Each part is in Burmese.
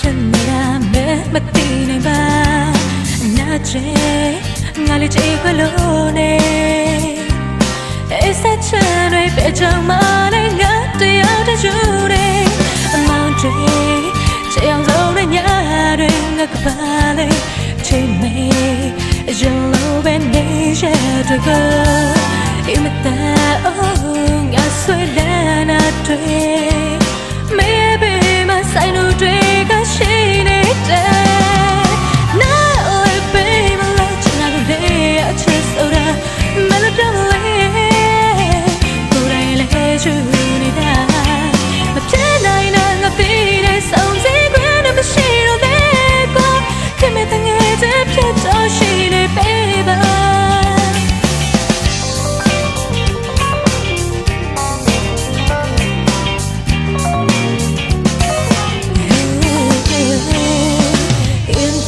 ချေဖြစ်နေတာမဲမသိနိုင်ပါနာချေငါလေးချေခလို့နေအစချန်တွေပဲချောင်းမနဲ့ငါတယောက်တည်းယူနေအမောင်တွေချေအောင်ဆုံးတဲ့ညတွေငါကပါ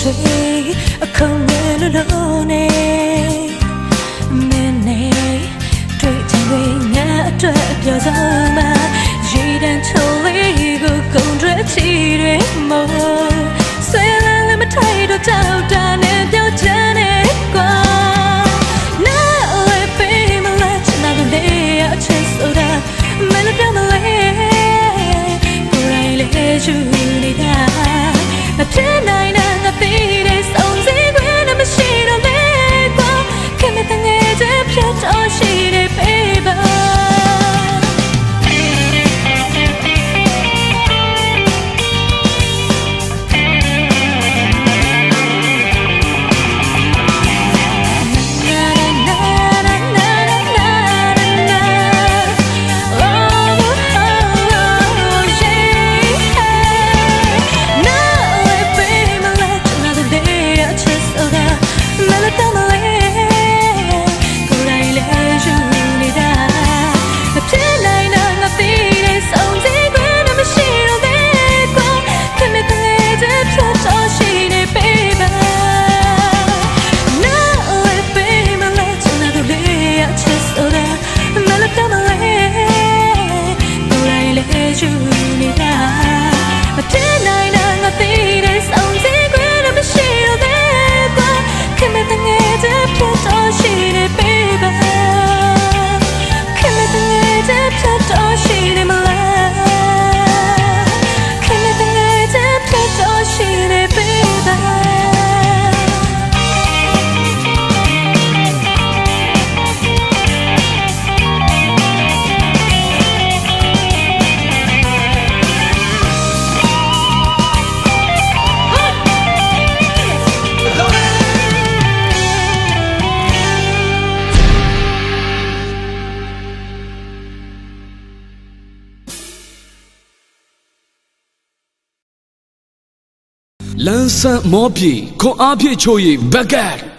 အခုငယ်လို့လို့နေမင်းနဲ့တွေ့ချင်တွေငါအတွက်ပြောဆုံးမှာရေတန်းချိုးလေးကိုကုန်ထွက်ချီတွေမို့ဆွဲလန်းလည်းမထိုက်တော့ကြောက်တာ လန်းဆန်းမောပြေခွန်အားဖြည့်ချိုးရည်ဘက်ကတ်